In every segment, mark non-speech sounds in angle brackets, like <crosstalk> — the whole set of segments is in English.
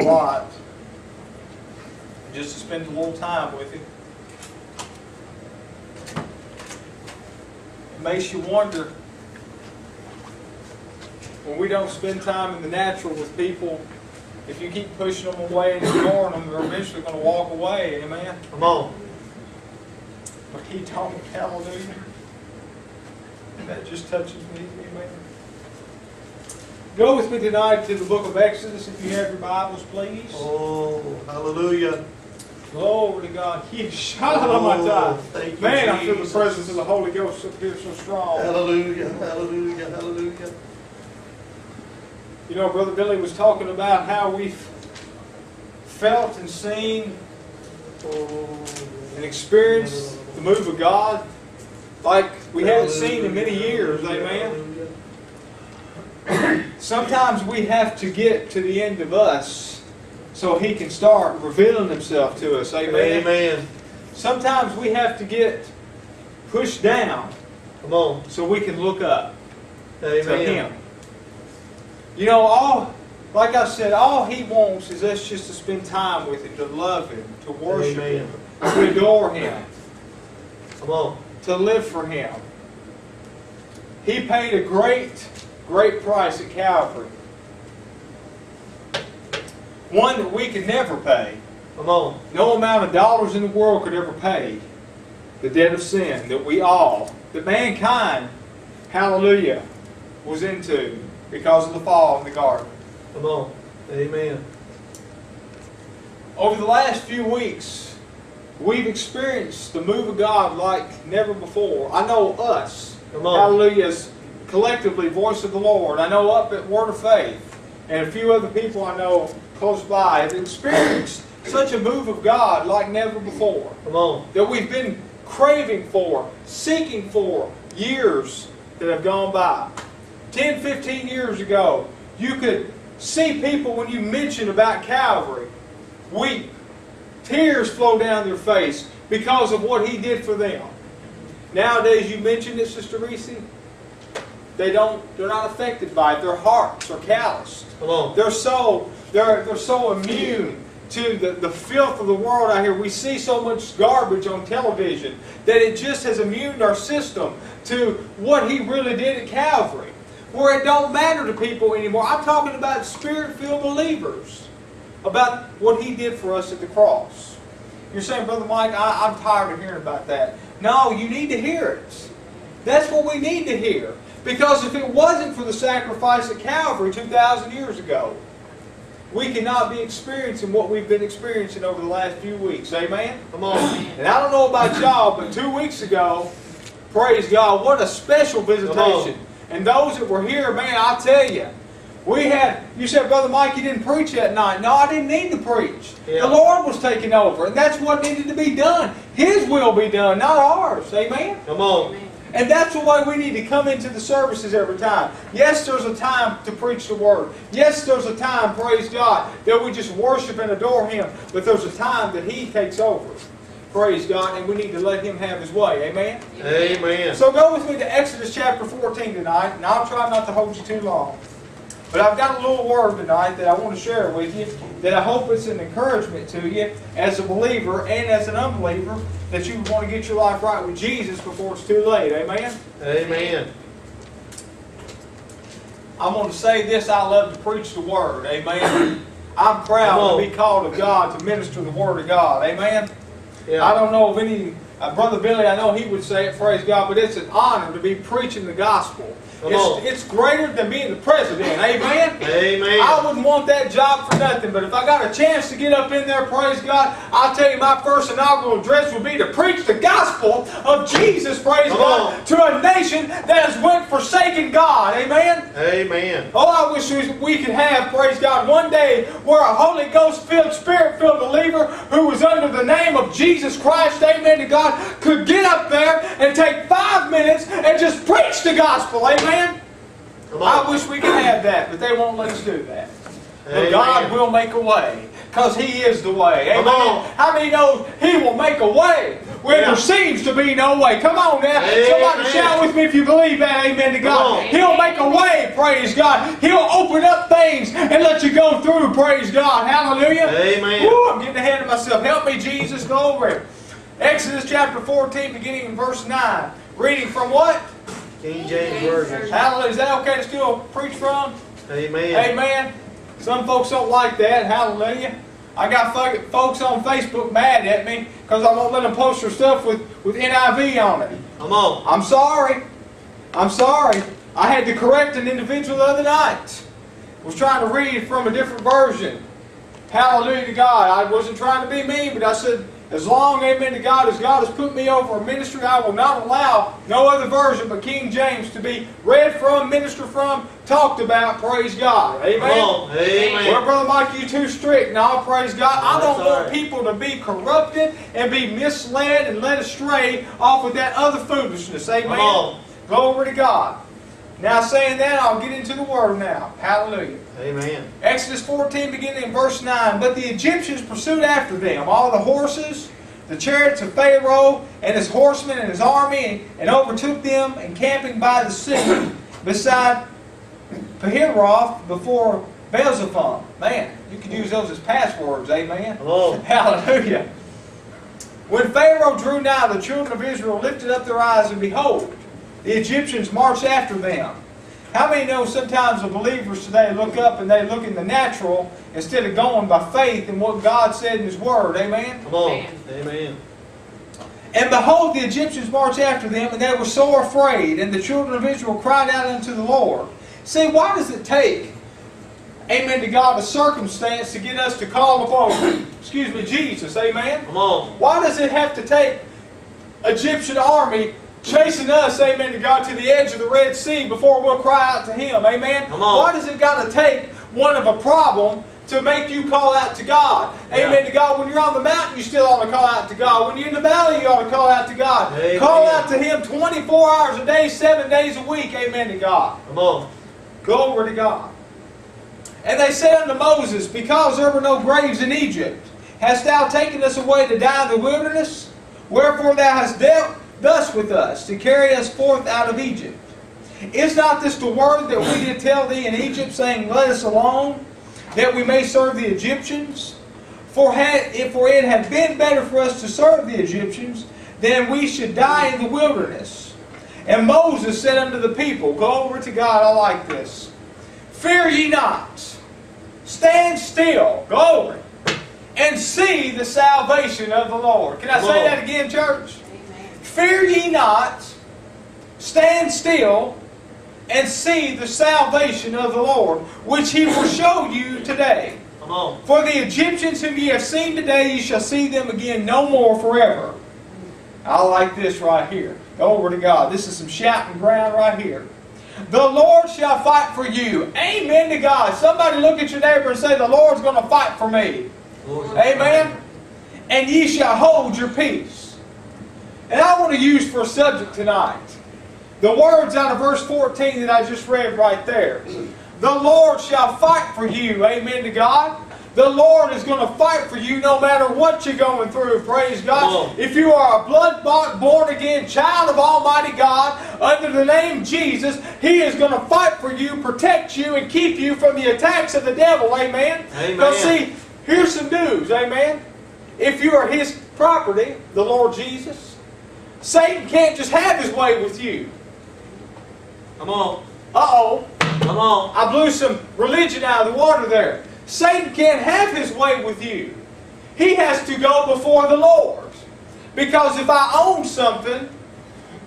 a lot just to spend a little time with him. It makes you wonder when we don't spend time in the natural with people, if you keep pushing them away and ignoring them, they're eventually going to walk away. Amen. Come on. But he don't. Hallelujah. That just touches me. Amen. Go with me tonight to the book of Exodus if you have your Bibles, please. Oh, hallelujah. Glory to God. <laughs> Oh, thank you, Man, I feel the presence of the Holy Ghost up here so strong. Hallelujah, hallelujah, hallelujah. You know, Brother Billy was talking about how we've felt and seen and experienced the move of God like we haven't seen in many years. Amen. Sometimes we have to get to the end of us so He can start revealing Himself to us. Amen. Amen. Sometimes we have to get pushed down Come on. so we can look up to Him. You know, all like I said, all He wants is us just to spend time with Him, to love Him, to worship Amen. Him, to adore Him, Come on. to live for Him. He paid a great, great price at Calvary. One that we could never pay. Come on. No amount of dollars in the world could ever pay the debt of sin that we all, that mankind, hallelujah, was into because of the fall in the garden. Come on. Amen. Over the last few weeks, we've experienced the move of God like never before. I know us, hallelujah, as collectively, voice of the Lord. I know up at Word of Faith, and a few other people I know close by have experienced such a move of God like never before. Come on. that we've been craving for, seeking for years that have gone by. 10, 15 years ago, you could see people when you mention about Calvary weep. Tears flow down their face because of what he did for them. Nowadays, you mention it, Sister Reese, they don't, they're not affected by it. Their hearts are calloused. Come on. They're so they're they're so immune to the, the filth of the world out here. We see so much garbage on television that it just has immuned our system to what he really did at Calvary. Where it don't matter to people anymore. I'm talking about spirit-filled believers. About what he did for us at the cross. You're saying, Brother Mike, I, I'm tired of hearing about that. No, you need to hear it. That's what we need to hear. Because if it wasn't for the sacrifice at Calvary 2,000 years ago, we cannot be experiencing what we've been experiencing over the last few weeks. Amen? Come on. And I don't know about y'all, but two weeks ago, praise God, what a special visitation. And those that were here, man, I'll tell you, we had, you said, Brother Mike, you didn't preach that night. No, I didn't need to preach. Yeah. The Lord was taking over, and that's what needed to be done. His will be done, not ours. Amen? Come on. And that's the way we need to come into the services every time. Yes, there's a time to preach the Word. Yes, there's a time, praise God, that we just worship and adore Him. But there's a time that He takes over. Praise God, and we need to let Him have His way. Amen? Amen. So go with me to Exodus chapter 14 tonight, and I'll try not to hold you too long. But I've got a little word tonight that I want to share with you that I hope it's an encouragement to you as a believer and as an unbeliever that you want to get your life right with Jesus before it's too late. Amen? Amen. I'm going to say this I love to preach the Word. Amen. I'm proud to be called of God to minister the Word of God. Amen. Yeah. I don't know of any, uh, Brother Billy, I know he would say it, praise God, but it's an honor to be preaching the gospel. It's, it's greater than being the president. Amen. Amen. I wouldn't want that job for nothing, but if I got a chance to get up in there, praise God, I'll tell you my first inaugural address would be to preach the gospel of Jesus, praise Come God, on. to a nation that has went forsaking God. Amen. Amen. Oh, I wish we- we could have, praise God, one day where a Holy Ghost filled, Spirit filled believer who was under the name of Jesus Christ, amen to God, could get up there and take five minutes and just preach the gospel, amen? Come I wish we could have that, but they won't let us do that. But Amen. God will make a way. Because He is the way. Come Amen. on. How many knows He will make a way where Yeah. there seems to be no way? Come on now. Amen. Somebody shout with me if you believe that. Amen to God. He'll make a way. Praise God. He'll open up things and let you go through. Praise God. Hallelujah. Amen. Woo, I'm getting ahead of myself. Help me, Jesus. Glory. Exodus chapter 14, beginning in verse 9. Reading from what? King James Version. Hallelujah. Is that okay to still preach from? Amen. Amen. Some folks don't like that. Hallelujah. I got folks on Facebook mad at me because I won't let them post their stuff with, with NIV on it. Come on. I'm sorry. I'm sorry. I had to correct an individual the other night. Was trying to read from a different version. Hallelujah to God. I wasn't trying to be mean, but I said, as long, amen to God, as God has put me over a ministry, I will not allow no other version but King James to be read from, ministered from, talked about. Praise God. Amen. On. Well, Brother Mike, you too strict. Now, praise God. I don't That's want right. people to be corrupted and be misled and led astray off of that other foolishness. Amen. Glory to God. Now, saying that, I'll get into the Word now. Hallelujah. Amen. Exodus 14, beginning in verse 9. But the Egyptians pursued after them, all the horses, the chariots of Pharaoh, and his horsemen and his army, and overtook them, encamping by the sea, beside Pihiroth, before Baalzephon. Man, you can use those as passwords, amen? On. <laughs> Hallelujah. When Pharaoh drew nigh, the children of Israel lifted up their eyes, and behold, the Egyptians marched after them. How many know sometimes the believers today look up and they look in the natural instead of going by faith in what God said in His Word? Amen? Come on. Amen. And behold, the Egyptians marched after them, and they were sore afraid. And the children of Israel cried out unto the Lord. See, why does it take, amen to God, a circumstance to get us to call upon, <coughs> excuse me, Jesus? Amen? Come on. Why does it have to take Egyptian army chasing us, amen to God, to the edge of the Red Sea before we'll cry out to Him? Amen? Come on. Why does it got to take one of a problem to make you call out to God? Amen Yeah. to God. When you're on the mountain, you still ought to call out to God. When you're in the valley, you ought to call out to God. Amen. Call out to Him 24 hours a day, 7 days a week. Amen to God. Come on. Glory to God. And they said unto Moses, Because there were no graves in Egypt, hast thou taken us away to die in the wilderness? Wherefore thou hast dealt thus with us, to carry us forth out of Egypt. Is not this the word that we did tell thee in Egypt, saying, Let us alone, that we may serve the Egyptians? For, had, if, for it had been better for us to serve the Egyptians, than we should die in the wilderness. And Moses said unto the people, Go over to God, I like this. Fear ye not. Stand still, glory, and see the salvation of the Lord. Can I say that again, church? Fear ye not. Stand still and see the salvation of the Lord, which he will show you today. Come on. For the Egyptians whom ye have seen today, ye shall see them again no more forever. I like this right here. Glory to God. This is some shouting ground right here. The Lord shall fight for you. Amen to God. Somebody look at your neighbor and say, The Lord's going to fight for me. Amen. And ye shall hold your peace. And I want to use for a subject tonight the words out of verse 14 that I just read right there. The Lord shall fight for you. Amen to God. The Lord is going to fight for you no matter what you're going through. Praise God. If you are a blood bought, born again child of Almighty God under the name Jesus, He is going to fight for you, protect you, and keep you from the attacks of the devil. Amen. Amen. Because see, here's some news. Amen. If you are His property, the Lord Jesus, Satan can't just have his way with you. Come on. Uh oh. Come on. I blew some religion out of the water there. Satan can't have his way with you. He has to go before the Lord. Because if I own something,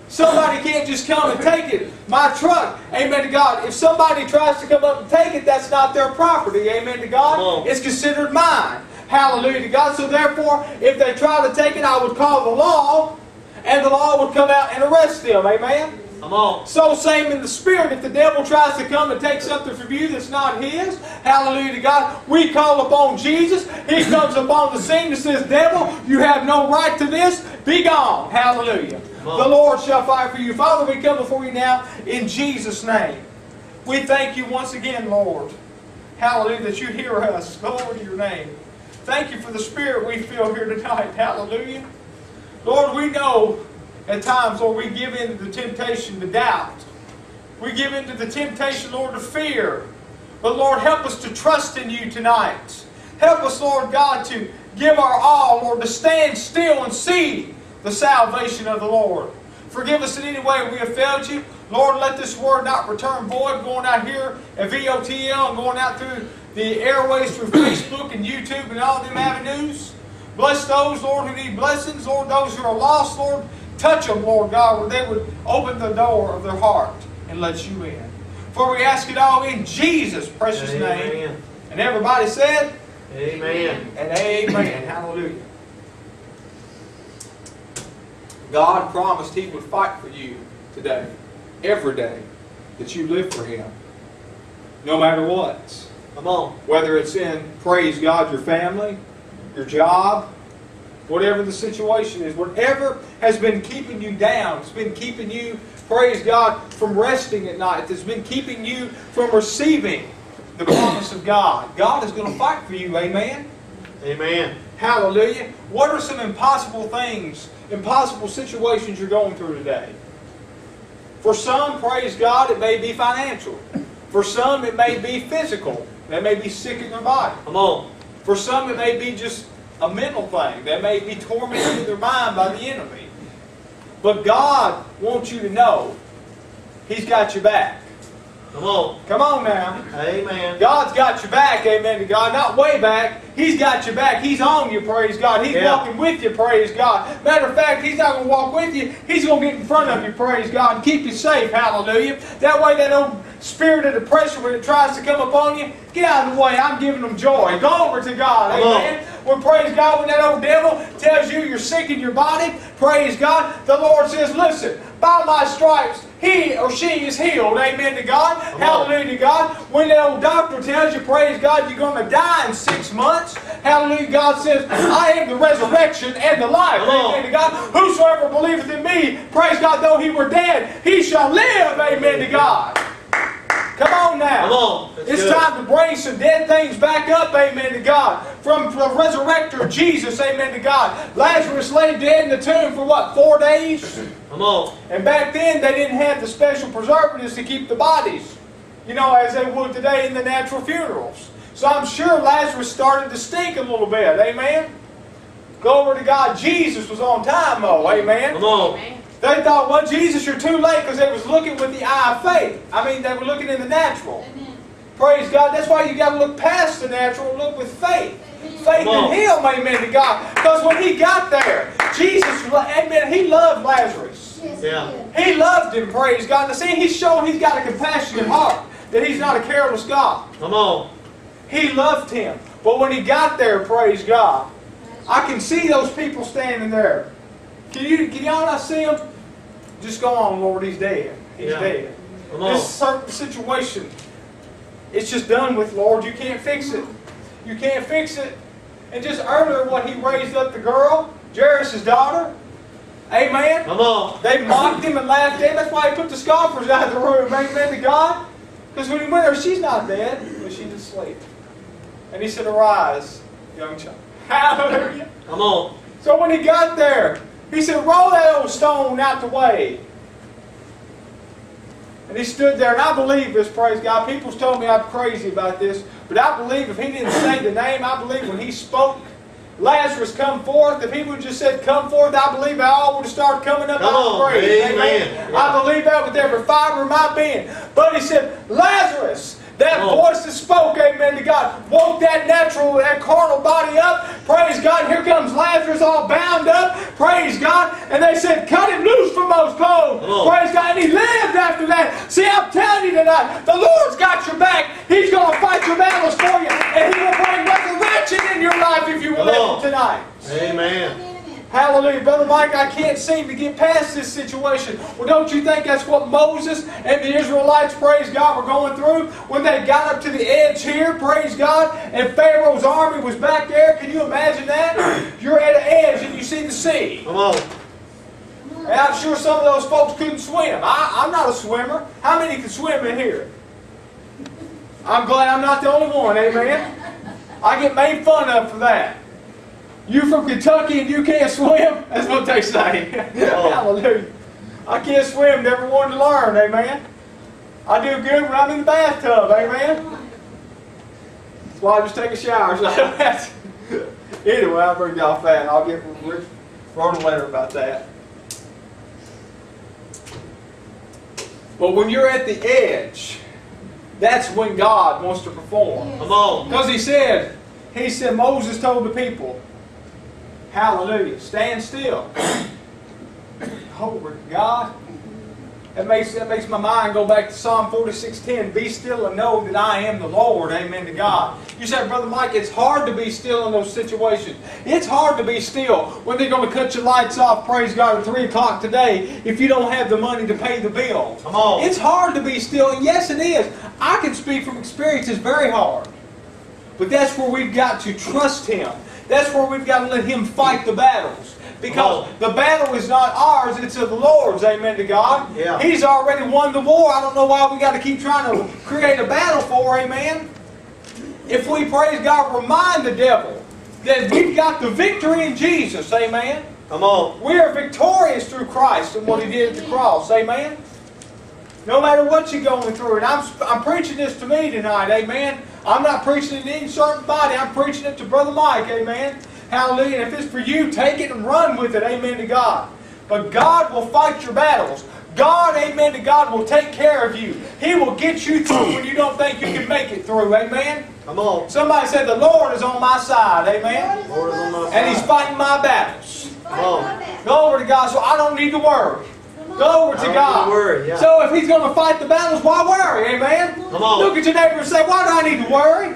somebody can't just come and take it. My truck, amen to God. If somebody tries to come up and take it, that's not their property, amen to God. It's considered mine. Hallelujah to God. So therefore, if they try to take it, I would call the law, and the law would come out and arrest them, amen. Come on. So same in the spirit, if the devil tries to come and take something from you that's not his, hallelujah to God, we call upon Jesus. He comes upon the scene and says, Devil, you have no right to this. Be gone. Hallelujah. The Lord shall fight for you. Father, we come before you now in Jesus' name. We thank you once again, Lord. Hallelujah, that you hear us. Glory to your name. Thank you for the spirit we feel here tonight. Hallelujah. Lord, we know at times, Lord, we give in to the temptation to doubt. We give in to the temptation, Lord, to fear. But Lord, help us to trust in you tonight. Help us, Lord God, to give our all, Lord, to stand still and see the salvation of the Lord. Forgive us in any way we have failed you. Lord, let this word not return void going out here at VOTL and going out through the airways through Facebook and YouTube and all them avenues. Bless those, Lord, who need blessings. Lord, those who are lost, Lord, touch them, Lord God, where they would open the door of their heart and let you in. For we ask it all in Jesus' precious Amen. name. And everybody said, Amen. and amen. Hallelujah. God promised He would fight for you today, every day, that you live for Him. No matter what. Come on. Whether it's in, praise God, your family, your job, whatever the situation is, whatever has been keeping you down, it's been keeping you, praise God, from resting at night, it's been keeping you from receiving the promise of God. God is going to fight for you, amen? Amen. Hallelujah. What are some impossible things, impossible situations you're going through today? For some, praise God, it may be financial. For some, it may be physical. They may be sick in their body. Come on. For some, it may be just a mental thing. They may be tormented in their mind by the enemy. But God wants you to know He's got your back. Come on. Come on now. Amen. God's got your back, amen to God. Not way back. He's got your back. He's on you, praise God. He's Yeah. walking with you, praise God. Matter of fact, He's not going to walk with you. He's going to get in front of you, praise God, and keep you safe, hallelujah. That way, that old spirit of depression, when it tries to come upon you, get out of the way. I'm giving them joy. Go over to God, on. amen. When, praise God, when that old devil tells you you're sick in your body, praise God, the Lord says, listen, by my stripes, he or she is healed. Amen to God. Come on. Hallelujah to God. When that old doctor tells you, praise God, you're going to die in six months. Hallelujah. God says, I am the resurrection and the life. Come on. Amen to God. Whosoever believeth in me, praise God, though he were dead, he shall live. Amen to God. Come on now. Come on. That's It's good. time to bring some dead things back up, amen to God. From the resurrector Jesus, amen to God. Lazarus lay dead in the tomb for what, four days? Come on. And back then they didn't have the special preservatives to keep the bodies, you know, as they would today in the natural funerals. So I'm sure Lazarus started to stink a little bit, amen? Glory to God. Jesus was on time, though, amen? Come on. They thought, well, Jesus, you're too late because they was looking with the eye of faith. I mean, they were looking in the natural. Praise God. That's why you got to look past the natural and look with faith. Faith Come in Him, amen to God. Because when He got there, Jesus, amen, He loved Lazarus. Yeah. He loved him, praise God. Now, see, He's showing He's got a compassionate heart, that He's not a careless God. Come on. He loved him. But when He got there, praise God, I can see those people standing there. Can you, can y'all not see them? Just go on, Lord. He's dead. He's Yeah. dead. Come on. This certain situation, it's just done with, Lord. You can't fix it. You can't fix it. And just earlier, what he raised up the girl, Jairus' daughter. Amen. Come on. They mocked him and laughed at him. That's why he put the scoffers out of the room. Amen to God. Because when he went there, she's not dead, but she's asleep. And he said, Arise, young child. <laughs> Hallelujah. Come on. So when he got there, he said, Roll that old stone out the way. And he stood there, and I believe this, praise God. People's told me I'm crazy about this, but I believe if he didn't say the name, I believe when he spoke, Lazarus come forth, if he would have just said, Come forth, I believe they all would have started coming up Come out of the grave. Amen. I believe that with every fiber of my being. But he said, Lazarus, that on. voice that spoke, amen to God, woke that natural, that carnal body up. Praise God. Here comes Lazarus all bound up. Praise God. And they said, cut him loose from those clothes. On. Praise God. And he lived after that. See, I'm telling you tonight, the Lord's got your back. He's going to fight your battles for you. And he will bring resurrection in your life if you will let him tonight. Amen. Hallelujah. Brother Mike, I can't seem to get past this situation. Well, don't you think that's what Moses and the Israelites, praise God, were going through? When they got up to the edge here, praise God, and Pharaoh's army was back there. Can you imagine that? <clears throat> You're at an edge and you see the sea. Come on. And I'm sure some of those folks couldn't swim. I, I'm not a swimmer. How many can swim in here? I'm glad I'm not the only one, amen? I get made fun of for that. You from Kentucky and you can't swim? That's what they say. <laughs> Oh. Hallelujah. I can't swim, never wanted to learn, amen. I do good when I'm in the bathtub, amen. That's why I just take a shower. So I don't have to. Anyway, I'll bring y'all fat. I'll get Rick wrote a letter about that. But when you're at the edge, that's when God wants to perform. Come on. Because he said, he said, Moses told the people, Hallelujah, stand still. Over God. That makes, that makes my mind go back to Psalm 46.10. Be still and know that I am the Lord. Amen to God. You said, Brother Mike, it's hard to be still in those situations. It's hard to be still when they're going to cut your lights off, praise God, at 3 o'clock today if you don't have the money to pay the bill. Come on. It's hard to be still. And yes, it is. I can speak from experience. It's very hard. But that's where we've got to trust Him. That's where we've got to let Him fight the battles. Because oh. the battle is not ours, it's of the Lord's. Amen to God. Yeah. He's already won the war. I don't know why we got to keep trying to create a battle for. Amen. If we praise God, remind the devil that we've got the victory in Jesus. Amen. Come on. We are victorious through Christ and what He did at the cross. Amen. No matter what you're going through, and I'm, I'm preaching this to me tonight. Amen. I'm not preaching it to any certain body. I'm preaching it to Brother Mike. Amen. Hallelujah. And if it's for you, take it and run with it. Amen to God. But God will fight your battles. God, amen to God, will take care of you. He will get you through when you don't think you can make it through. Amen. Come on. Somebody said, The Lord is on my side. Amen. Lord is on my side. And He's fighting my battles. Come on. Glory to God. So I don't need to worry. Glory I to God. worry, yeah. So if He's going to fight the battles, why worry? Amen. Come on. Look at your neighbor and say, Why do I need to worry?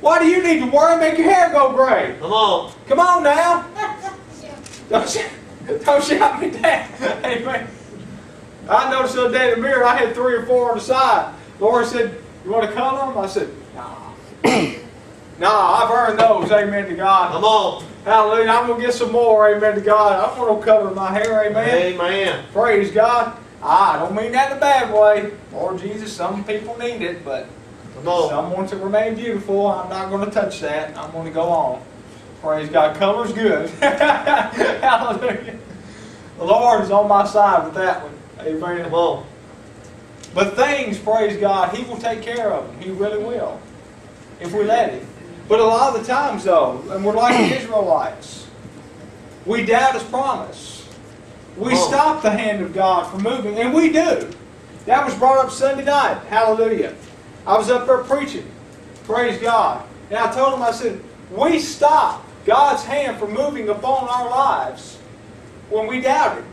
Why do you need to worry? Make your hair go gray. Come on. Come on now. Don't, sh- don't shout me down. Amen. I noticed the other day in the mirror, I had three or four on the side. Laura said, You want to color them? I said, Nah. Nah, I've earned those. Amen to God. Come on. Hallelujah. I'm going to get some more. Amen to God. I'm going to cover my hair. Amen. Amen. Praise God. Ah, I don't mean that in a bad way. Lord Jesus, some people need it, but some want to remain beautiful. I'm not going to touch that. I'm going to go on. Praise God. Color's good. <laughs> Hallelujah. The Lord is on my side with that one. Amen. Come on. But things, praise God, He will take care of them. He really will. If we let Him. But a lot of the times, though, and we're like the Israelites, we doubt His promise. We Oh. stop the hand of God from moving, and we do. That was brought up Sunday night. Hallelujah. I was up there preaching. Praise God. And I told him, I said, we stop God's hand from moving upon our lives when we doubt Him.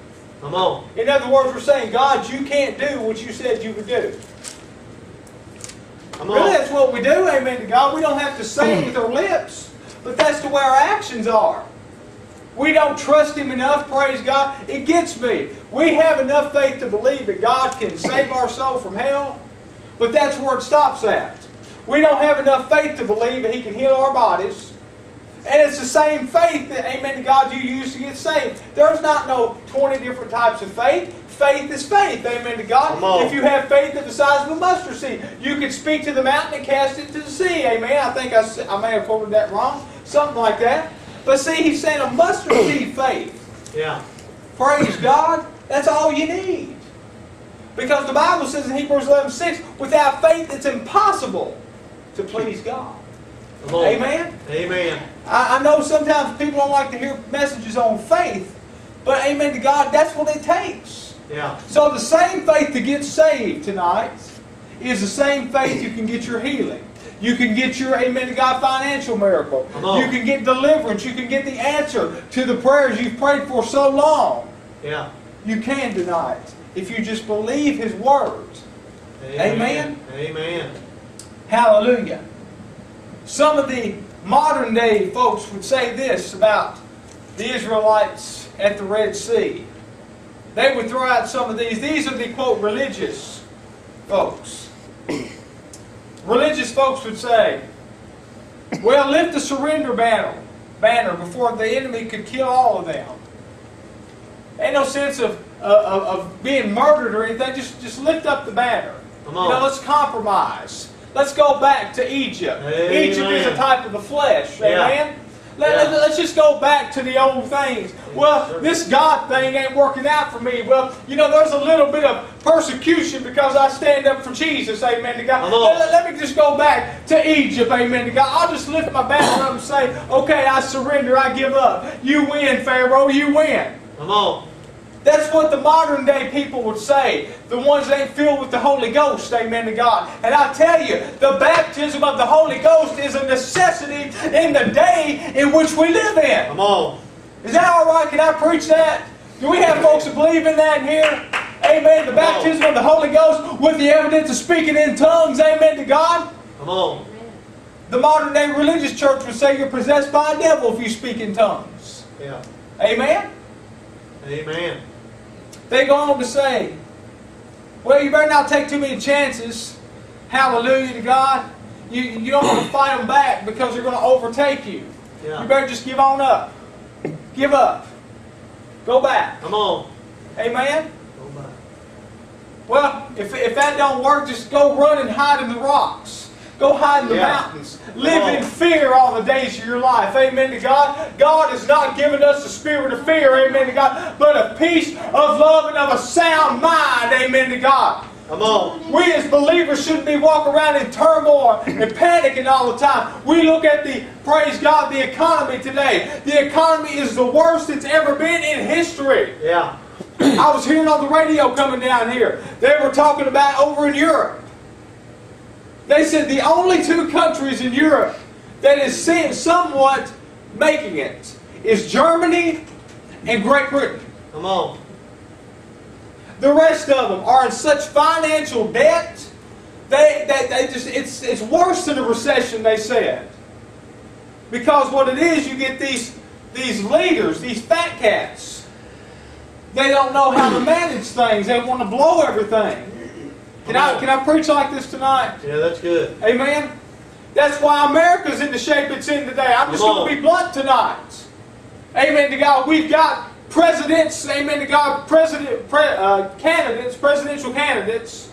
Come on. In other words, we're saying, God, you can't do what you said you would do. Come Really, on. that's what we do, amen to God. We don't have to say it with our lips, but that's the way our actions are. We don't trust Him enough, praise God. It gets me. We have enough faith to believe that God can save our soul from hell, but that's where it stops at. We don't have enough faith to believe that He can heal our bodies. And it's the same faith that, amen to God, you use to get saved. There's not no 20 different types of faith. Faith is faith, amen to God. If you have faith of the size of a mustard seed, you can speak to the mountain and cast it to the sea, amen. I think I, I may have quoted that wrong, something like that. But see, he's saying a mustard seed <clears throat> faith. Yeah. Praise God, that's all you need. Because the Bible says in Hebrews 11 6, without faith it's impossible to please God. Amen? Amen. I, I know sometimes people don't like to hear messages on faith, but amen to God, that's what it takes. Yeah. So the same faith to get saved tonight is the same faith you can get your healing. You can get your, amen to God, financial miracle. You can get deliverance. You can get the answer to the prayers you've prayed for so long. Yeah. You can tonight if you just believe His words. Amen. Amen. Hallelujah. Some of the modern day folks would say this about the Israelites at the Red Sea. They would throw out some of these. These are the quote religious folks. <clears throat> religious folks would say, well, lift the surrender banner, banner before the enemy could kill all of them. Ain't no sense of, of, of being murdered or anything. Just, just lift up the banner. Come You know, let's compromise. Let's go back to Egypt. Amen. Egypt is a type of the flesh. Yeah. Let, Yeah. us just go back to the old things. Well, this God thing ain't working out for me. Well, you know, there's a little bit of persecution because I stand up for Jesus. Amen to God. Let, let me just go back to Egypt. Amen to God. I'll just lift my banner up and say, okay, I surrender. I give up. You win, Pharaoh. You win. Come on. That's what the modern day people would say. The ones that ain't filled with the Holy Ghost, amen to God. And I tell you, the baptism of the Holy Ghost is a necessity in the day in which we live in. Come on. Is that all right? Can I preach that? Do we have folks that believe in that here? Amen. The baptism of the Holy Ghost with the evidence of speaking in tongues, amen to God. Come on. The modern day religious church would say you're possessed by a devil if you speak in tongues. Yeah. Amen. Amen. They go on to say, well, you better not take too many chances. Hallelujah to God. You, you don't want to fight them back because they're going to overtake you. You better just give on up. Give up. Go back. Come on. Amen? Go back. Well, if, if that don't work, just go run and hide in the rocks. Go hide in the Yeah. mountains. Live in fear all the days of your life. Amen to God. God has not given us the spirit of fear. Amen to God. But of peace, of love, and of a sound mind. Amen to God. Come on. We as believers shouldn't be walking around in turmoil and panicking all the time. We look at the, praise God, the economy today. The economy is the worst it's ever been in history. Yeah. I was hearing on the radio coming down here. They were talking about over in Europe. They said the only two countries in Europe that is seeing somewhat making it is Germany and Great Britain. Come on. The rest of them are in such financial debt. They, they, they just it's it's worse than a recession, they said. Because what it is, you get these these leaders, these fat cats. They don't know how to manage things. They want to blow everything. Can I can I preach like this tonight? Yeah, that's good. Amen. That's why America's in the shape it's in today. I'm just going to be blunt tonight. Amen to God. We've got presidents, amen to God, president, pre, uh, candidates, presidential candidates,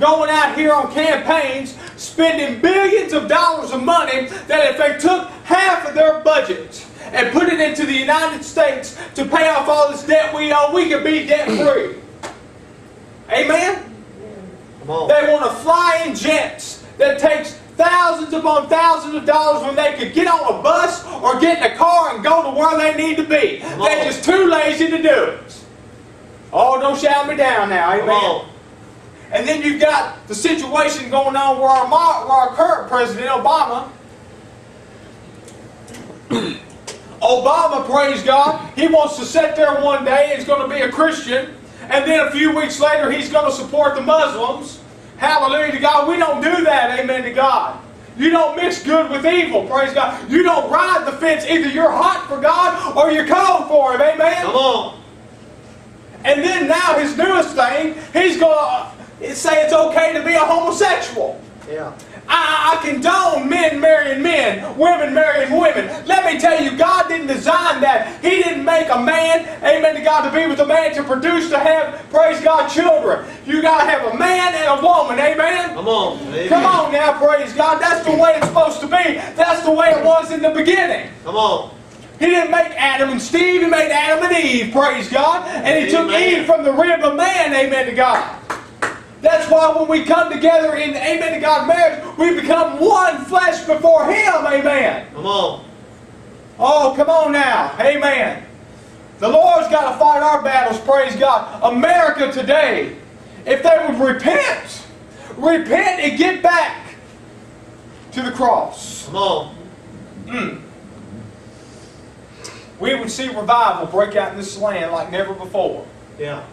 going out here on campaigns, spending billions of dollars of money that if they took half of their budget and put it into the United States to pay off all this debt we owe, we could be debt free. Amen? They want to fly in jets that takes thousands upon thousands of dollars when they could get on a bus or get in a car and go to where they need to be. They're just too lazy to do it. Oh, don't shout me down now, amen. And then you've got the situation going on where our, where our current president, Obama, <coughs> Obama, praise God, he wants to sit there one day and he's going to be a Christian, and then a few weeks later he's going to support the Muslims. Hallelujah to God. We don't do that, amen to God. You don't mix good with evil, praise God. You don't ride the fence. Either you're hot for God or you're cold for Him, amen? Come on. And then now his newest thing, he's going to say it's okay to be a homosexual. Yeah. I, I condone men marrying men, women marrying women. Let me tell you, God didn't design that. He didn't make a man, amen to God, to be with a man to produce, to have, praise God, children. You got to have a man and a woman, amen? Come on. Amen. Come on now, praise God. That's the way it's supposed to be. That's the way it was in the beginning. Come on. He didn't make Adam and Steve, he made Adam and Eve, praise God. And he took Eve from the rib of man, amen to God. That's why when we come together in amen to God marriage, we become one flesh before Him, amen. Come on. Oh, come on now, amen. The Lord's got to fight our battles, praise God. America today, if they would repent, repent and get back to the cross. Come on. Mm. we would see revival break out in this land like never before. Yeah.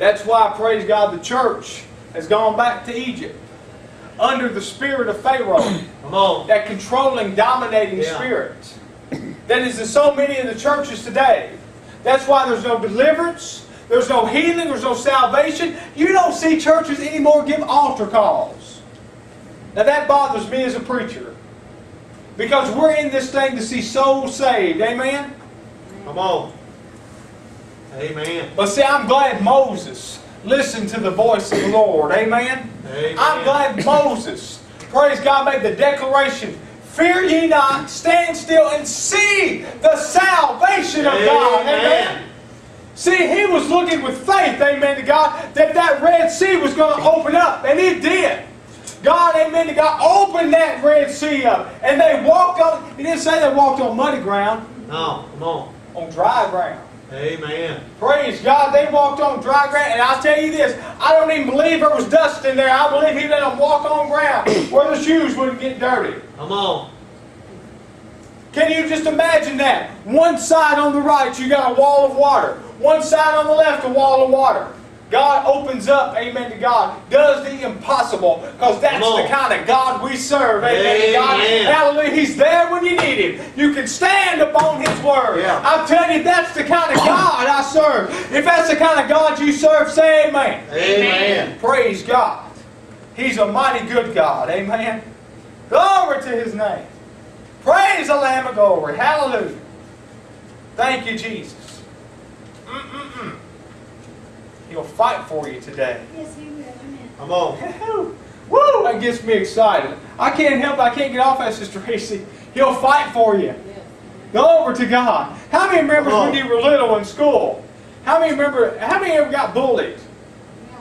That's why, praise God, the church has gone back to Egypt under the spirit of Pharaoh, <clears throat> Come on. that controlling, dominating Yeah. spirit that is in so many of the churches today. That's why there's no deliverance, there's no healing, there's no salvation. You don't see churches anymore give altar calls. Now that bothers me as a preacher. Because we're in this thing to see souls saved. Amen? Come on. Amen. But see, I'm glad Moses, listened to the voice of the Lord. Amen? Amen. I'm glad Moses, praise God, made the declaration Fear ye not, stand still and see the salvation of God. Amen. Amen. See, he was looking with faith, amen to God, that that Red Sea was going to open up, and it did. God, amen to God, opened that Red Sea up, and they walked on, he didn't say they walked on muddy ground, No, come on. On dry ground. Amen. Praise God, they walked on dry ground, and I'll tell you this, I don't even believe there was dust in there. I believe he let them walk on ground where the shoes wouldn't get dirty. Come on. Can you just imagine that? One side on the right, you got a wall of water. One side on the left, a wall of water. God opens up, amen to God, does the impossible, because that's the kind of God we serve, amen, to God. Hallelujah, He's there when you need Him. You can stand upon His Word. Yeah. I'm telling you, that's the kind of God I serve. If that's the kind of God you serve, say amen. Amen. Praise God. He's a mighty good God. Amen. Glory to His name. Praise the Lamb of glory. Hallelujah. Thank you, Jesus. Mm-mm-mm. He'll fight for you today. Yes, he will. Come on. Woo! That gets me excited. I can't help it. I can't get off that, Sister Tracy. He'll fight for you. Go over to God. How many remember Come when you were little in school? How many remember? How many ever got bullied?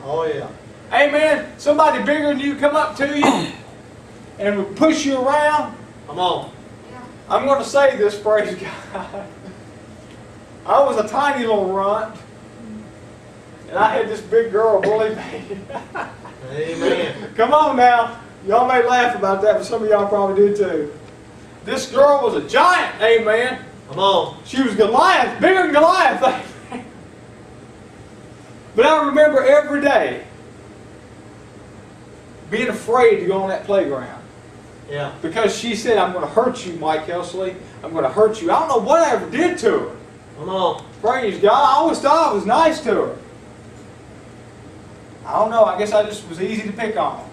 Oh, yeah. Amen. Somebody bigger than you come up to you <clears throat> and would push you around. Come on. Yeah. I'm going to say this, praise God. I was a tiny little runt, and I had this big girl bully me. Amen. <laughs> Come on now. Y'all may laugh about that, but some of y'all probably did too. This girl was a giant, amen. Come on. She was Goliath, bigger than Goliath. amen. <laughs> But I remember every day being afraid to go on that playground. Yeah. Because she said, I'm going to hurt you, Mike Heltsley. I'm going to hurt you. I don't know what I ever did to her. Come on. Praise God. I always thought I was nice to her. I don't know. I guess I just was easy to pick on.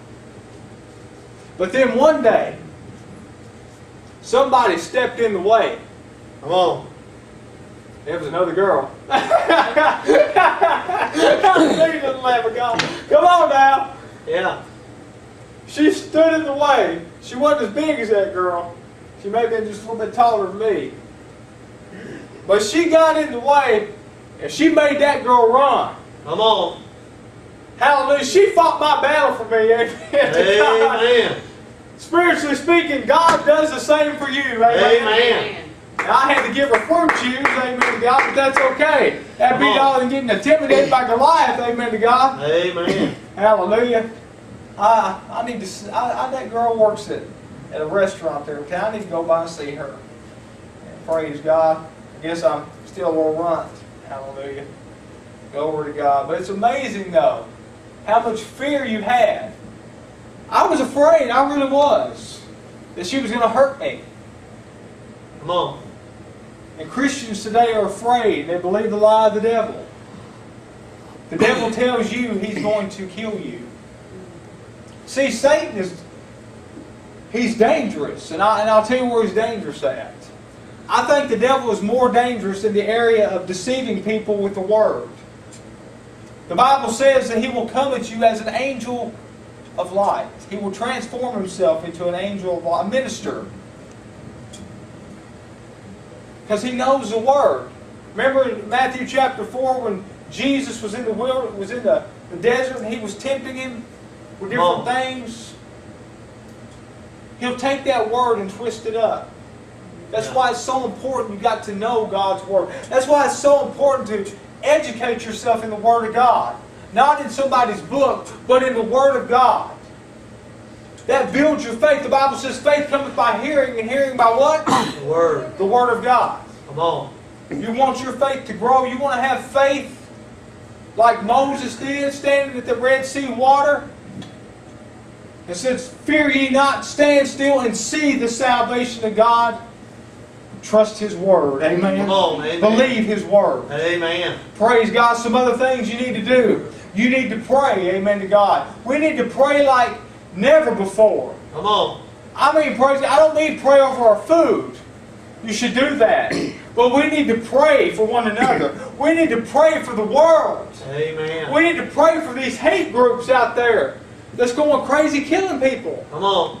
But then one day, somebody stepped in the way. Come on. There was another girl. <laughs> Come on now. Yeah. She stood in the way. She wasn't as big as that girl. She may have been just a little bit taller than me. But she got in the way and she made that girl run. Come on. Hallelujah. She fought my battle for me. Amen. Amen. <laughs> Spiritually speaking, God does the same for you. Amen. Amen. I had to give her fruit shoes. Amen to God. But that's okay. That beat Come on. all than getting intimidated by Goliath. Amen to God. Amen. <laughs> Hallelujah. I, I need to. s- I, I- that girl works at, at a restaurant there. in town. I need to go by and see her. And praise God. I guess I'm still a little runt. Hallelujah. Glory to God. But it's amazing though how much fear you had. I was afraid. I really was that she was going to hurt me. Come on. And Christians today are afraid. They believe the lie of the devil. The devil tells you he's going to kill you. See, Satan is he's dangerous, and, I, and I'll tell you where he's dangerous at. I think the devil is more dangerous in the area of deceiving people with the word. The Bible says that he will come at you as an angel of light. He will transform himself into an angel of light, a minister. Because he knows the word. Remember in Matthew chapter 4 when Jesus was in the wilderness, was in the, the desert and he was tempting him with different Mom. things? He'll take that word and twist it up. That's why it's so important you got to know God's word. That's why it's so important to educate yourself in the word of God. Not in somebody's book, but in the word of God. That builds your faith. The Bible says faith cometh by hearing, and hearing by what? <coughs> The word. The word of God. Come on. You want your faith to grow. You want to have faith like Moses did, standing at the Red Sea water. It says, Fear ye not, stand still and see the salvation of God. Trust His word. Amen. On. Amen. Believe His word. Amen. Praise God. Some other things you need to do. You need to pray. Amen to God. We need to pray like never before. Come on. I mean, praise God. I don't mean pray over our food. You should do that. <clears throat> But we need to pray for one another. <clears throat> We need to pray for the world. Amen. We need to pray for these hate groups out there that's going crazy killing people. Come on.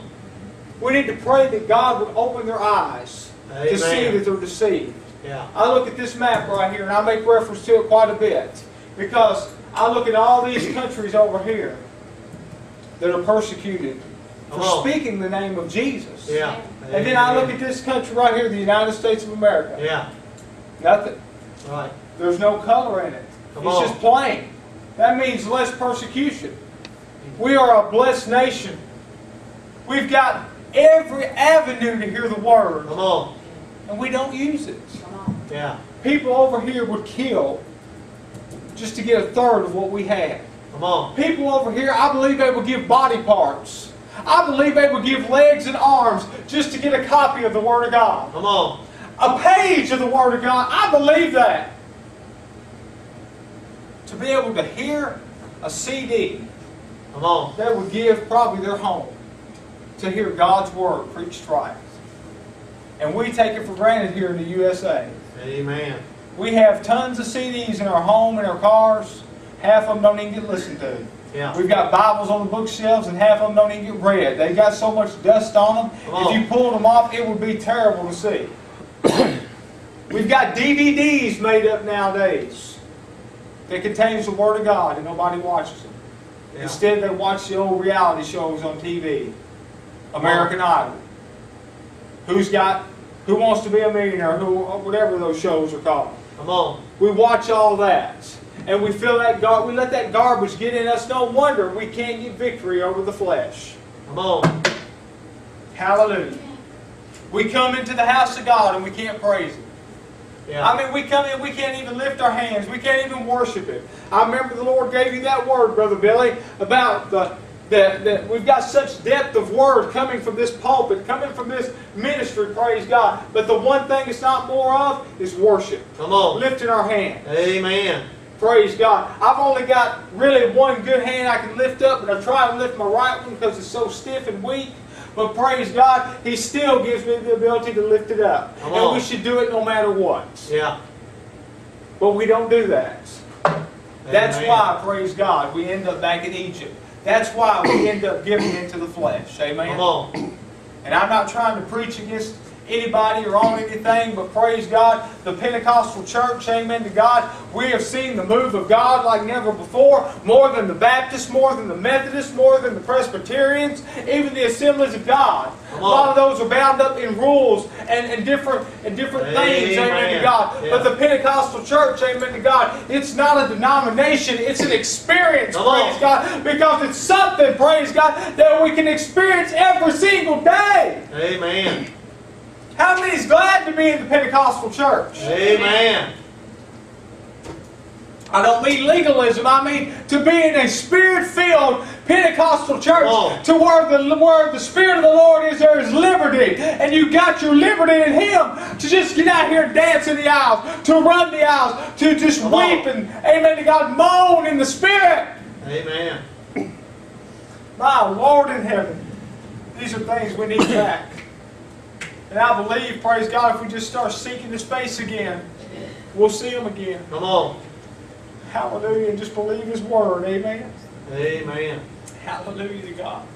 We need to pray that God would open their eyes to see that they're deceived. Yeah. I look at this map right here and I make reference to it quite a bit because I look at all these countries over here that are persecuted for on. speaking the name of Jesus. Yeah. And then I look at this country right here, the United States of America. Yeah. Nothing. Right. There's no color in it. Come it's on. just plain. That means less persecution. We are a blessed nation. We've got every avenue to hear the word, Come on. And we don't use it. Yeah. People over here would kill just to get a third of what we have. Come on. People over here, I believe they would give body parts. I believe they would give legs and arms just to get a copy of the Word of God. Come on. A page of the Word of God. I believe that. To be able to hear a CD, Come on. they would give probably their home to hear God's Word preached right. And we take it for granted here in the USA. Amen. We have tons of CDs in our home, in our cars. Half of them don't even get listened to. Yeah. We've got Bibles on the bookshelves, and half of them don't even get read. They've got so much dust on them. Come on. If you pulled them off, it would be terrible to see. <coughs> We've got DVDs made up nowadays that contains the Word of God, and nobody watches them. Yeah. Instead, they watch the old reality shows on TV. American Idol. Who's got? Who wants to be a millionaire? Who? Whatever those shows are called. Come on. We watch all that. And we feel that gar- we let that garbage get in us. No wonder we can't get victory over the flesh. Come on. Hallelujah. We come into the house of God and we can't praise Him. Yeah. I mean, we come in, we can't even lift our hands. We can't even worship Him. I remember the Lord gave you that word, Brother Billy, about the that, that we've got such depth of word coming from this pulpit, coming from this ministry, praise God. But the one thing it's not more of is worship. Come on. Lifting our hands. Amen. Praise God. I've only got really one good hand I can lift up, but I try and lift my right one because it's so stiff and weak. But praise God, He still gives me the ability to lift it up. Come and on. we should do it no matter what. Yeah. But we don't do that. That's Amen. why, praise God, we end up back in Egypt. That's why we end up giving into the flesh. Amen. Come on. And I'm not trying to preach against anybody or on anything, but praise God, the Pentecostal church, amen to God, we have seen the move of God like never before, more than the Baptists, more than the Methodists, more than the Presbyterians, even the Assemblies of God. A lot of those are bound up in rules and, and different and different things, amen to God. Yeah. But the Pentecostal church, amen to God, it's not a denomination, it's an experience, Come on. praise God, because it's something, praise God, that we can experience every single day. Amen. How many's glad to be in the Pentecostal church? Amen. I don't mean legalism. I mean to be in a spirit-filled Pentecostal church, on. to where the where the Spirit of the Lord is. There is liberty, and you got your liberty in Him to just get out here and dance in the aisles, to run the aisles, to just Come on. weep and Amen to God, moan in the Spirit. Amen. My Lord in heaven, these are things we need back. And I believe, praise God, if we just start seeking His face again, we'll see Him again. Come on. Hallelujah. And just believe His Word. Amen. Amen. Hallelujah to God.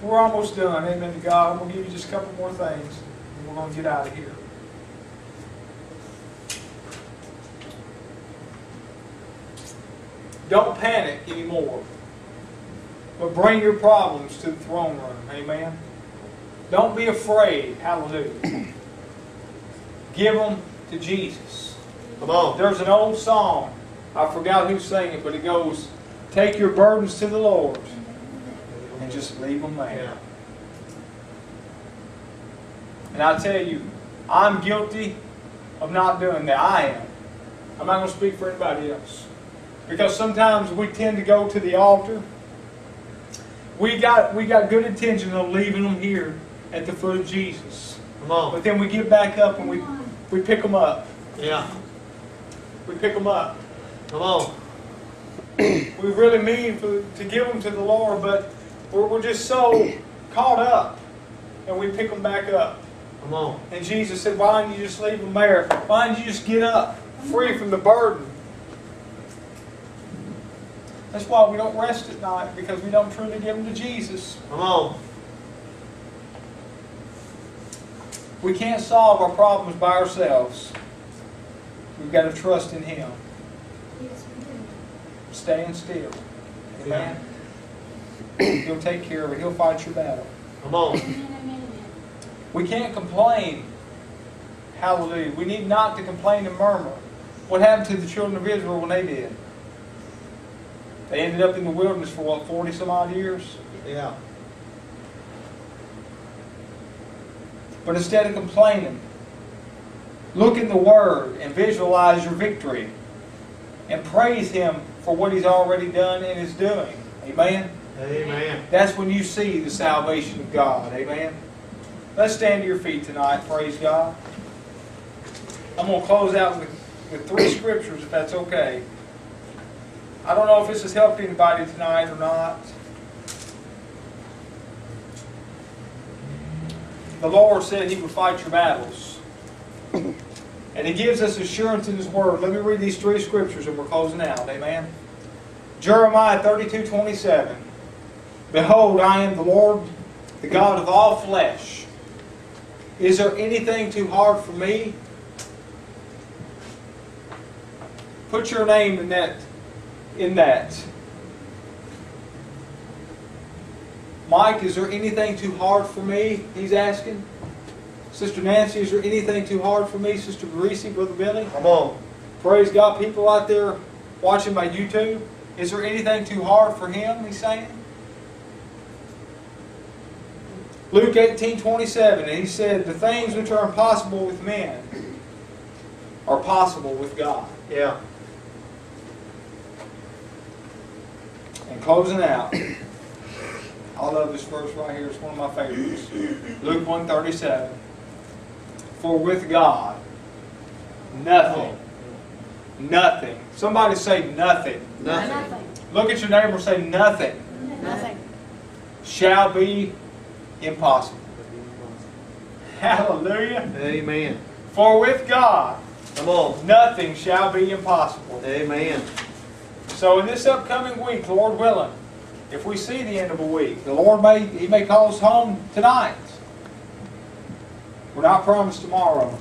We're almost done. Amen to God. I'm going to give you just a couple more things. And we're going to get out of here. Don't panic anymore. But bring your problems to the throne room. Amen. Don't be afraid. Hallelujah. Give them to Jesus. Come on. There's an old song. I forgot who sang it, but it goes, Take your burdens to the Lord and just leave them there. Yeah. And I tell you, I'm guilty of not doing that. I am. I'm not going to speak for anybody else. Because sometimes we tend to go to the altar. We got, we got good intention of leaving them here at the foot of Jesus. Come on. But then we get back up and we, we pick them up. Yeah. We pick them up. Come on. <clears throat> we really mean for, to give them to the Lord, but we're, we're just so <clears throat> caught up, and we pick them back up. Come on. And Jesus said, Why don't you just leave them there? Why don't you just get up, free from the burden? That's why we don't rest at night, because we don't truly give them to Jesus. Come on. We can't solve our problems by ourselves. We've got to trust in Him. Yes, we do. Stand still. Amen. He'll take care of it. He'll fight your battle. Come on. Amen, amen, amen. We can't complain. Hallelujah. We need not to complain and murmur. What happened to the children of Israel when they did? They ended up in the wilderness for what, 40 some odd years? Yeah. But instead of complaining, look in the Word and visualize your victory. And praise Him for what He's already done and is doing. Amen? Amen. That's when you see the salvation of God. Amen? Let's stand to your feet tonight. Praise God. I'm going to close out with, with three scriptures, if that's okay. I don't know if this has helped anybody tonight or not. The Lord said He would fight your battles. And He gives us assurance in His Word. Let me read these three scriptures and we're closing out. Amen. Jeremiah 32 27. Behold, I am the Lord, the God of all flesh. Is there anything too hard for me? Put your name in that. In that. Mike, is there anything too hard for me? He's asking. Sister Nancy, is there anything too hard for me? Sister Greasy, Brother Billy? Come on. Praise God. People out there watching by YouTube, is there anything too hard for him? He's saying. Luke 18 27, and he said, The things which are impossible with men are possible with God. Yeah. And closing out, I love this verse right here. It's one of my favorites. Luke 137. For with God, nothing, nothing. Somebody say nothing. Nothing. Look at your neighbor and say nothing Nothing. shall be impossible. Hallelujah. Amen. For with God, Come on. nothing shall be impossible. Amen. So in this upcoming week, Lord willing, if we see the end of a week, the Lord may He may call us home tonight. We're not promised tomorrow.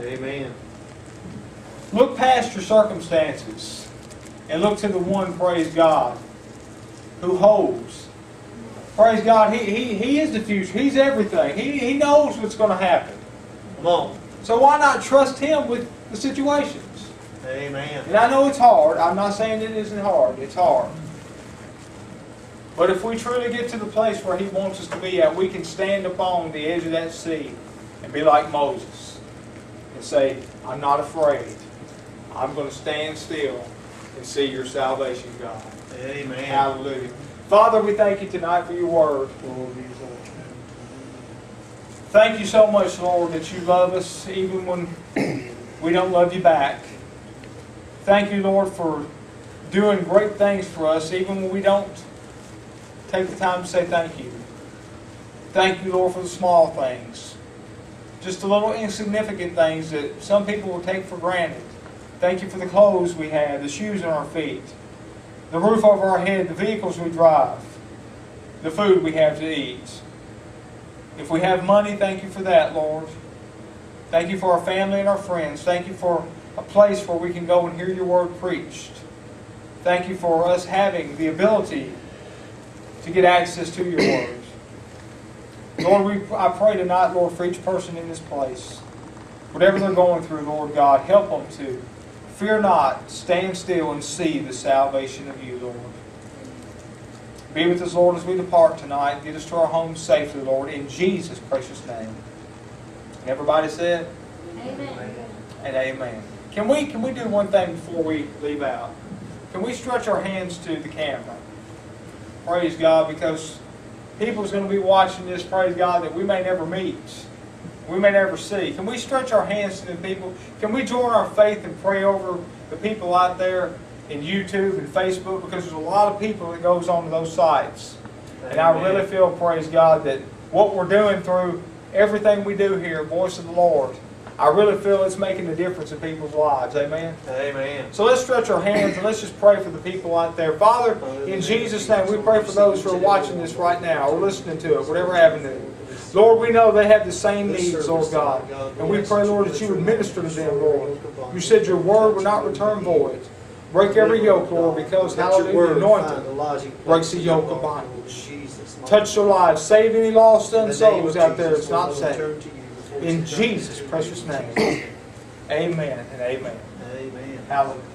Amen. Look past your circumstances and look to the one, praise God, who holds. Praise God, He, he, he is the future. He's everything. He, he knows what's going to happen. Come on. So why not trust Him with the situations? Amen. And I know it's hard. I'm not saying it isn't hard. It's hard. But if we truly get to the place where He wants us to be at, we can stand upon the edge of that sea and be like Moses and say, I'm not afraid. I'm going to stand still and see your salvation, God. Amen. Hallelujah. Father, we thank you tonight for your word. Thank you so much, Lord, that you love us even when we don't love you back. Thank you, Lord, for doing great things for us even when we don't take the time to say thank you. Thank you, Lord, for the small things. Just the little insignificant things that some people will take for granted. Thank you for the clothes we have, the shoes on our feet, the roof over our head, the vehicles we drive, the food we have to eat. If we have money, thank you for that, Lord. Thank you for our family and our friends. Thank you for a place where we can go and hear your word preached. Thank you for us having the ability to get access to your word. Lord, we, I pray tonight, Lord, for each person in this place. Whatever they're going through, Lord God, help them to fear not, stand still, and see the salvation of you, Lord. Be with us, Lord, as we depart tonight. Get us to our homes safely, Lord, in Jesus' precious name. Everybody said, Amen. and amen. Can we can we do one thing before we leave out? Can we stretch our hands to the camera? Praise God, because people's going to be watching this. Praise God that we may never meet, we may never see. Can we stretch our hands to the people? Can we join our faith and pray over the people out there in YouTube and Facebook? Because there's a lot of people that goes on to those sites. And I really feel, praise God, that what we're doing through everything we do here, Voice of the Lord, I really feel it's making a difference in people's lives. Amen. Amen. So let's stretch our hands and let's just pray for the people out there. Father, in Jesus' name, we pray for those who are watching this right now or listening to it, whatever avenue. Lord, we know they have the same needs, Lord God. And we pray, Lord, that you would minister to them, Lord. You said your word would not return void. Break every yoke, Lord, because, hallelujah, word anointed find a lodging place breaks the yoke of bondage. Jesus' touch their lives. Save any lost In and the name souls out there that's not saved. Turn to you before In we turn to Jesus' precious name. Amen and amen. Amen. Hallelujah.